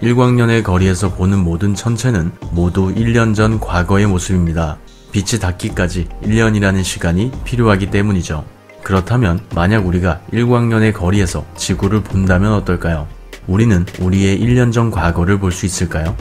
일광년의 거리에서 보는 모든 천체는 모두 1년 전 과거의 모습입니다. 빛이 닿기까지 1년이라는 시간이 필요하기 때문이죠. 그렇다면 만약 우리가 일광년의 거리에서 지구를 본다면 어떨까요? 우리는 우리의 1년 전 과거를 볼 수 있을까요?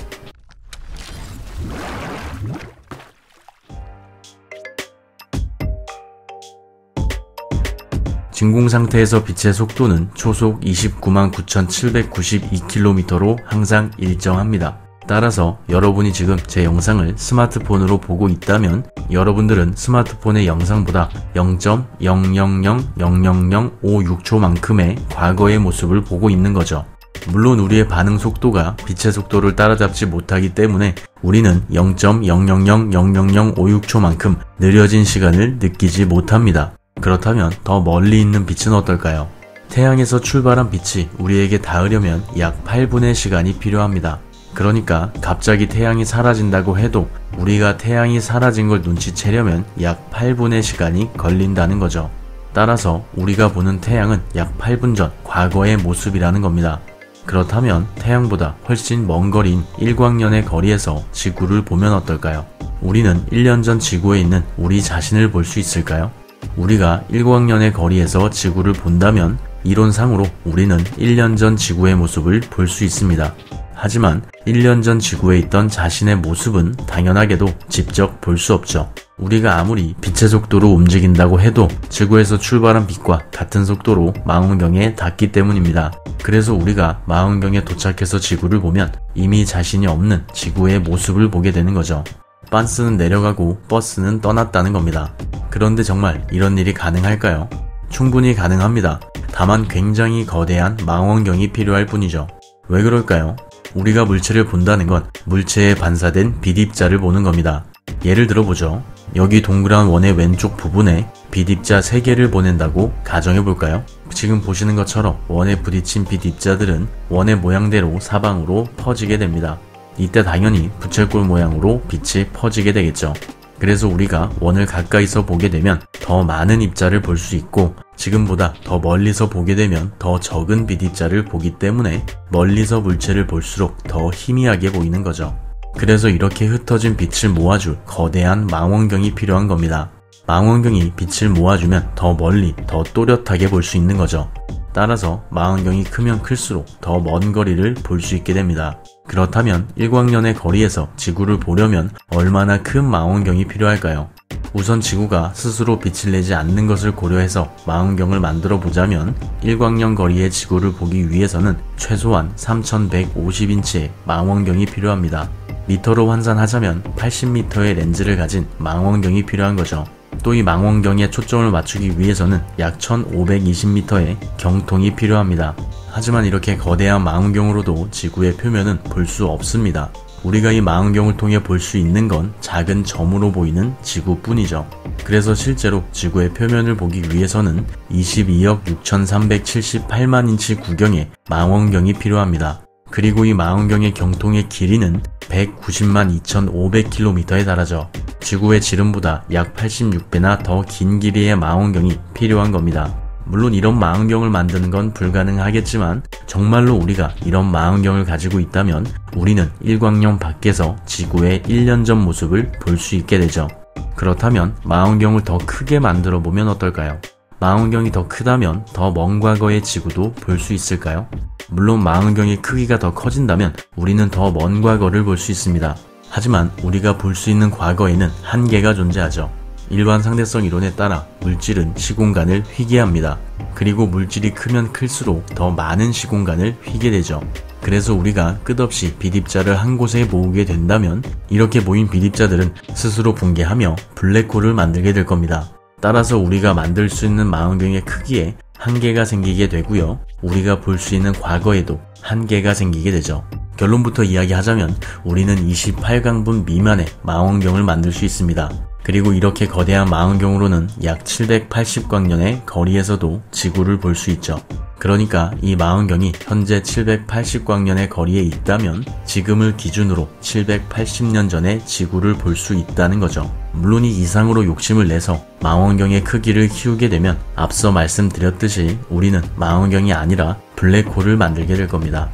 진공 상태에서 빛의 속도는 초속 29만 9,792km로 항상 일정합니다. 따라서 여러분이 지금 제 영상을 스마트폰으로 보고 있다면 여러분들은 스마트폰의 영상보다 0.0000056초만큼의 과거의 모습을 보고 있는 거죠. 물론 우리의 반응 속도가 빛의 속도를 따라잡지 못하기 때문에 우리는 0.0000056초만큼 느려진 시간을 느끼지 못합니다. 그렇다면 더 멀리 있는 빛은 어떨까요? 태양에서 출발한 빛이 우리에게 닿으려면 약 8분의 시간이 필요합니다. 그러니까 갑자기 태양이 사라진다고 해도 우리가 태양이 사라진 걸 눈치채려면 약 8분의 시간이 걸린다는 거죠. 따라서 우리가 보는 태양은 약 8분 전 과거의 모습이라는 겁니다. 그렇다면 태양보다 훨씬 먼 거리인 일광년의 거리에서 지구를 보면 어떨까요? 우리는 1년 전 지구에 있는 우리 자신을 볼 수 있을까요? 우리가 일광년의 거리에서 지구를 본다면 이론상으로 우리는 1년 전 지구의 모습을 볼 수 있습니다. 하지만 1년 전 지구에 있던 자신의 모습은 당연하게도 직접 볼 수 없죠. 우리가 아무리 빛의 속도로 움직인다고 해도 지구에서 출발한 빛과 같은 속도로 망원경에 닿기 때문입니다. 그래서 우리가 망원경에 도착해서 지구를 보면 이미 자신이 없는 지구의 모습을 보게 되는 거죠. 빤스는 내려가고 버스는 떠났다는 겁니다. 그런데 정말 이런 일이 가능할까요? 충분히 가능합니다. 다만 굉장히 거대한 망원경이 필요할 뿐이죠. 왜 그럴까요? 우리가 물체를 본다는 건 물체에 반사된 빛입자를 보는 겁니다. 예를 들어보죠. 여기 동그란 원의 왼쪽 부분에 빛입자 3개를 보낸다고 가정해볼까요? 지금 보시는 것처럼 원에 부딪힌 빛입자들은 원의 모양대로 사방으로 퍼지게 됩니다. 이때 당연히 부채꼴 모양으로 빛이 퍼지게 되겠죠. 그래서 우리가 원을 가까이서 보게 되면 더 많은 입자를 볼 수 있고 지금보다 더 멀리서 보게 되면 더 적은 빛 입자를 보기 때문에 멀리서 물체를 볼수록 더 희미하게 보이는 거죠. 그래서 이렇게 흩어진 빛을 모아줄 거대한 망원경이 필요한 겁니다. 망원경이 빛을 모아주면 더 멀리 더 또렷하게 볼 수 있는 거죠. 따라서 망원경이 크면 클수록 더 먼 거리를 볼 수 있게 됩니다. 그렇다면 일광년의 거리에서 지구를 보려면 얼마나 큰 망원경이 필요할까요? 우선 지구가 스스로 빛을 내지 않는 것을 고려해서 망원경을 만들어 보자면 일광년 거리의 지구를 보기 위해서는 최소한 3150인치의 망원경이 필요합니다. 미터로 환산하자면 80m의 렌즈를 가진 망원경이 필요한 거죠. 또 이 망원경에 초점을 맞추기 위해서는 약 1520m의 경통이 필요합니다. 하지만 이렇게 거대한 망원경으로도 지구의 표면은 볼 수 없습니다. 우리가 이 망원경을 통해 볼 수 있는 건 작은 점으로 보이는 지구뿐이죠. 그래서 실제로 지구의 표면을 보기 위해서는 22억 6378만 인치 구경의 망원경이 필요합니다. 그리고 이 망원경의 경통의 길이는 190만 2500km에 달하죠. 지구의 지름보다 약 86배나 더 긴 길이의 망원경이 필요한 겁니다. 물론 이런 망원경을 만드는 건 불가능하겠지만 정말로 우리가 이런 망원경을 가지고 있다면 우리는 일광년 밖에서 지구의 1년 전 모습을 볼 수 있게 되죠. 그렇다면 망원경을 더 크게 만들어 보면 어떨까요? 망원경이 더 크다면 더 먼 과거의 지구도 볼 수 있을까요? 물론 망원경의 크기가 더 커진다면 우리는 더 먼 과거를 볼 수 있습니다. 하지만 우리가 볼 수 있는 과거에는 한계가 존재하죠. 일반 상대성 이론에 따라 물질은 시공간을 휘게 합니다. 그리고 물질이 크면 클수록 더 많은 시공간을 휘게 되죠. 그래서 우리가 끝없이 비입자를 한 곳에 모으게 된다면 이렇게 모인 비입자들은 스스로 붕괴하며 블랙홀을 만들게 될 겁니다. 따라서 우리가 만들 수 있는 망원경의 크기에 한계가 생기게 되고요. 우리가 볼 수 있는 과거에도 한계가 생기게 되죠. 결론부터 이야기하자면 우리는 28강분 미만의 망원경을 만들 수 있습니다. 그리고 이렇게 거대한 망원경으로는 약 780광년의 거리에서도 지구를 볼 수 있죠. 그러니까 이 망원경이 현재 780광년의 거리에 있다면 지금을 기준으로 780년 전에 지구를 볼 수 있다는 거죠. 물론 이 이상으로 욕심을 내서 망원경의 크기를 키우게 되면 앞서 말씀드렸듯이 우리는 망원경이 아니라 블랙홀을 만들게 될 겁니다.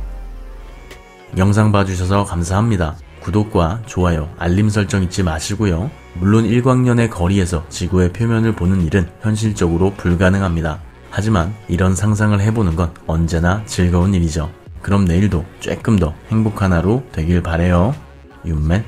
영상 봐주셔서 감사합니다. 구독과 좋아요, 알림 설정 잊지 마시고요. 물론 일광년의 거리에서 지구의 표면을 보는 일은 현실적으로 불가능합니다. 하지만 이런 상상을 해보는 건 언제나 즐거운 일이죠. 그럼 내일도 조금 더 행복한 하루 되길 바래요. 윤맨